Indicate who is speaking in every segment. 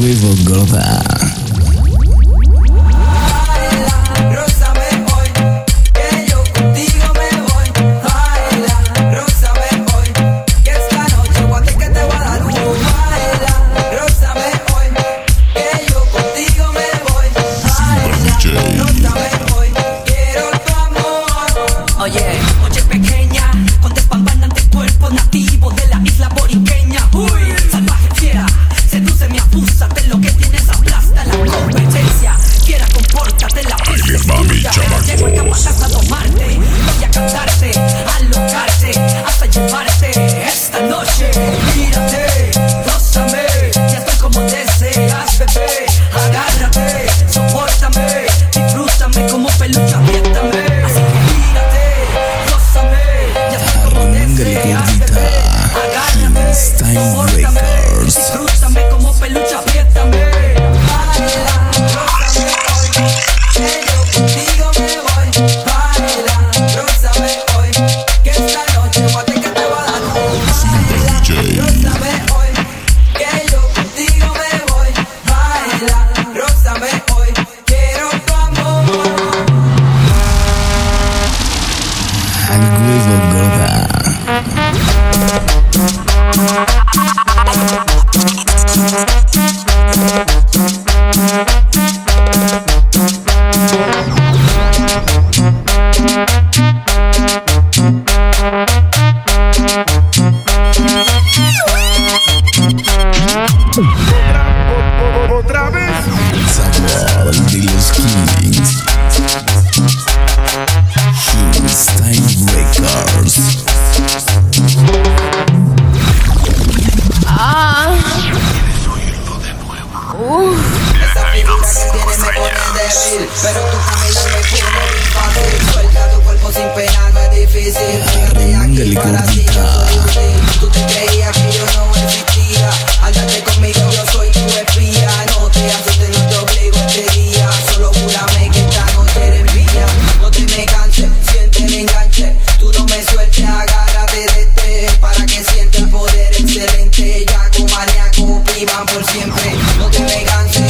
Speaker 1: River Golova. débil Pero tu camino me pone fácil Suelta tu cuerpo sin pena, no es difícil. Vente aquí para ti, yo soy útil Tú te creías que yo no existía. Ándate conmigo, yo soy tu espía. No te asustes, no te obligo este día. Solo júrame que esta noche eres mía. No te me canses, siente el enganche. Tú no me sueltes, agárrate de este Para que sientas poder excelente. Ya con maníaco vivan por siempre. No te me canses.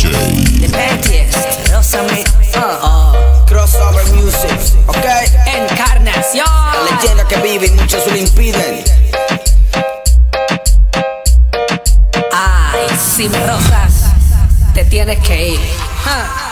Speaker 2: DJ.
Speaker 3: The
Speaker 2: Panties, Crossover Music, ok.
Speaker 3: Encarnación.
Speaker 2: La leyenda que vive y muchos lo impiden.
Speaker 3: Ay, si me rozas, te tienes que ir. Huh.